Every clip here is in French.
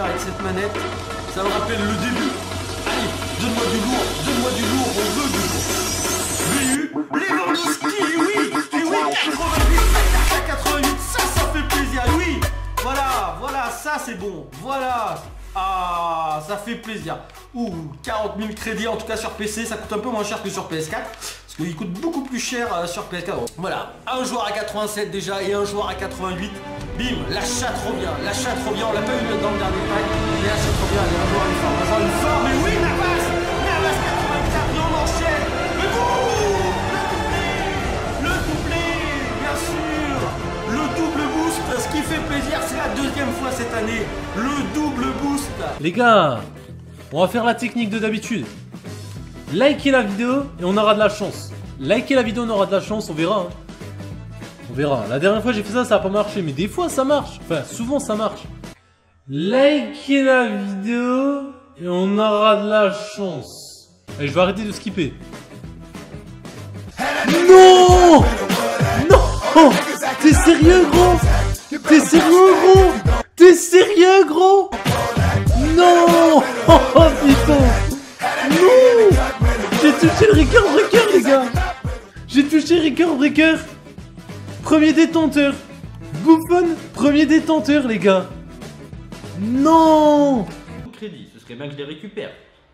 avec cette manette. Ça me rappelle le début. Allez, donne-moi du lourd, donne-moi du lourd, on veut du lourd. VU, Lewandowski, oui, et oui, 88, 88, ça, ça fait plaisir, oui. Voilà, voilà, ça c'est bon, voilà. Ah, ça fait plaisir. Ouh, 40 000 crédits en tout cas sur PC, ça coûte un peu moins cher que sur PS4. Parce qu'il coûte beaucoup plus cher euh, sur PS4. Voilà, un joueur à 87 déjà et un joueur à 88. Bim, la chatte revient, la chatte revient. On l'a pas eu dans le dernier pack, mais la chatte revient. Allez, un joueur une forme, joueur une forme. Mais oui, Navas Navas 84 et on enchaîne. Mais vous Le doublé, bien sûr Le double boost, ce qui fait plaisir, c'est la deuxième fois cette année. Le double boost. Les gars, on va faire la technique de d'habitude. Likez la vidéo et on aura de la chance. Likez la vidéo, on aura de la chance, on verra. hein. On verra. La dernière fois j'ai fait ça, ça a pas marché, mais des fois ça marche. Enfin, souvent ça marche. Likez la vidéo et on aura de la chance. Allez, je vais arrêter de skipper. Non! Non! T'es sérieux gros? T'es sérieux gros? T'es sérieux gros? Non! Oh putain! Non! J'ai touché le record breaker les gars. J'ai touché le record breaker Premier détenteur Bouffon, premier détenteur les gars Non crédits, ce serait bien que je les récupère.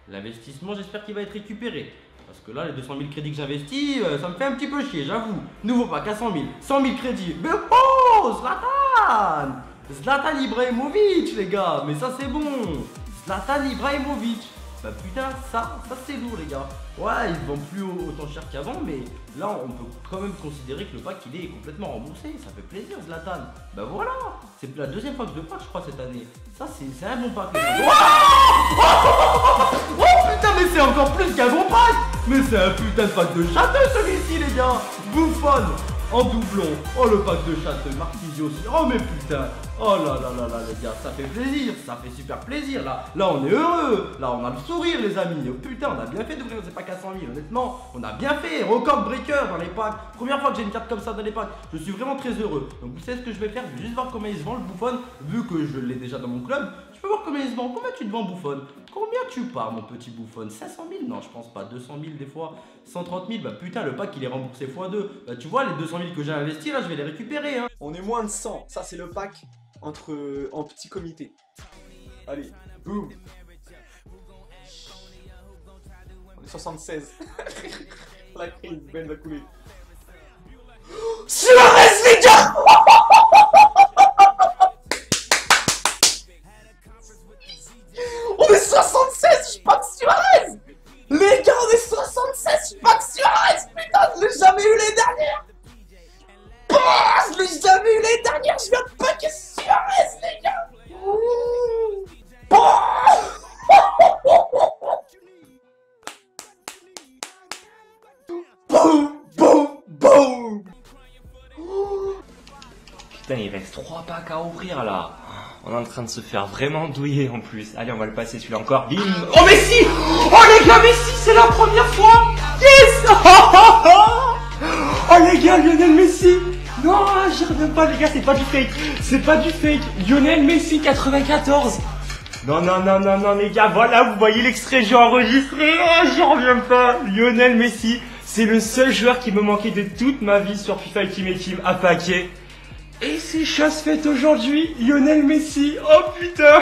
L'investissement, j'espère qu'il va être récupéré. Parce que là, les 200 000 crédits que j'investis, euh, ça me fait un petit peu chier, j'avoue. Nouveau pack à 100 000, 100 000 crédits. Mais oh, Zlatan Zlatan Ibrahimovic, les gars, mais ça c'est bon. Zlatan Ibrahimovic. Bah putain, ça, ça c'est lourd, les gars. Ouais, il se vend plus au- autant cher qu'avant, mais là, on peut quand même considérer que le pack, il est complètement remboursé. Ça fait plaisir, Zlatan. Bah voilà, c'est la deuxième fois que je le pack, je crois, cette année. Ça, c'est un bon pack. Oh putain mais c'est encore plus qu'un bon pack Mais c'est un putain de pack de château celui-ci les gars. Bouffon en doublon. Oh le pack de château, Marquisio aussi Oh mais putain. Oh là là là là les gars, ça fait plaisir, ça fait super plaisir là. Là on est heureux, là on a le sourire les amis. Oh putain on a bien fait d'ouvrir ces packs à 100 000 honnêtement. On a bien fait, record breaker dans les packs. Première fois que j'ai une carte comme ça dans les packs. Je suis vraiment très heureux. Donc vous savez ce que je vais faire, je vais juste voir comment il se vend le Bouffon. Vu que je l'ai déjà dans mon club Je peux voir comment il se vend, combien tu te vends Bouffon? Combien tu pars, mon petit bouffon 500 000 Non, je pense pas. 200 000 des fois. 130 000 Bah putain, le pack il est remboursé x2. Bah tu vois, les 200 000 que j'ai investi là, je vais les récupérer. Hein. On est moins de 100. Ça, c'est le pack entre en petit comité. Allez, boum. On est 76. La crise, Ben va couler. Suarez, les gars je l'ai jamais eu les dernières, je viens de paquer Suarez, les gars Ouh. Boum, boum, boum Putain, il reste 3 packs à ouvrir là. On est en train de se faire vraiment douiller en plus. Allez, on va le passer celui-là encore. Bim Oh Messi Oh les gars, Messi, c'est la première fois Yes Oh les gars, Lionel Messi Non, j'y reviens pas les gars, c'est pas du fake. C'est pas du fake. Lionel Messi 94 non, non, non, non, non, les gars, voilà, vous voyez l'extrait, j'ai enregistré, oh, j'y reviens pas. Lionel Messi, c'est le seul joueur qui me manquait de toute ma vie sur FIFA Ultimate Team à paquet. Et c'est chose faite aujourd'hui, Lionel Messi, oh putain